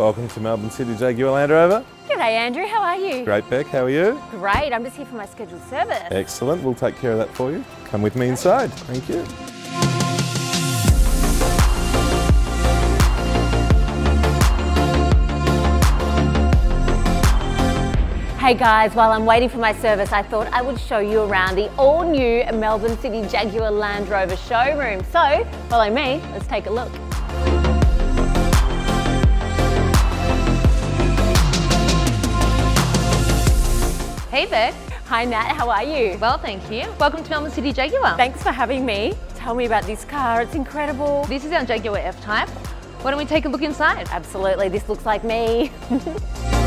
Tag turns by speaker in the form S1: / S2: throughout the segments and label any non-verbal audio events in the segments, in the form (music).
S1: Welcome to Melbourne City Jaguar Land Rover.
S2: G'day Andrew, how are you?
S1: Great, Beck. How are you?
S2: Great, I'm just here for my scheduled service.
S1: Excellent. We'll take care of that for you. Come with me inside. Thank you.
S2: Hey guys, while I'm waiting for my service, I thought I would show you around the all new Melbourne City Jaguar Land Rover showroom. So, follow me, let's take a look.
S3: Hey Beck.
S2: Hi Nat, how are you?
S3: Well, thank you. Welcome to Melbourne City Jaguar.
S2: Thanks for having me. Tell me about this car, it's incredible.
S3: This is our Jaguar F-Type. Why don't we take a look inside?
S2: Absolutely, this looks like me. (laughs)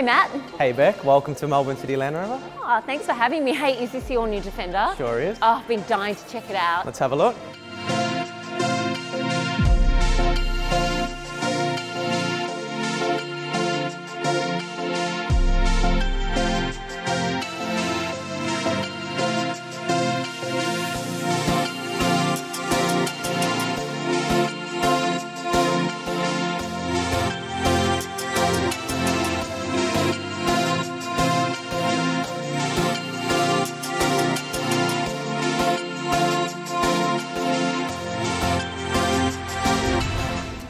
S2: Hey Matt.
S4: Hey Beck, welcome to Melbourne City Land Rover.
S2: Oh, thanks for having me. Hey, is this your new Defender?
S4: Sure is.
S2: Oh, I've been dying to check it out.
S4: Let's have a look.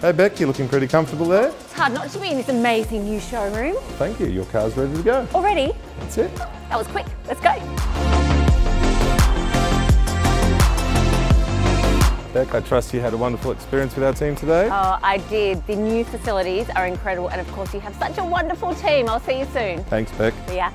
S1: Hey, Beck. You're looking pretty comfortable there.
S2: It's hard not to be in this amazing new showroom.
S1: Thank you. Your car's ready to go.
S2: Already?
S1: That's it.
S2: That was quick. Let's go.
S1: Beck, I trust you had a wonderful experience with our team today.
S2: Oh, I did. The new facilities are incredible, and of course, you have such a wonderful team. I'll see you soon.
S1: Thanks, Beck.
S2: See ya.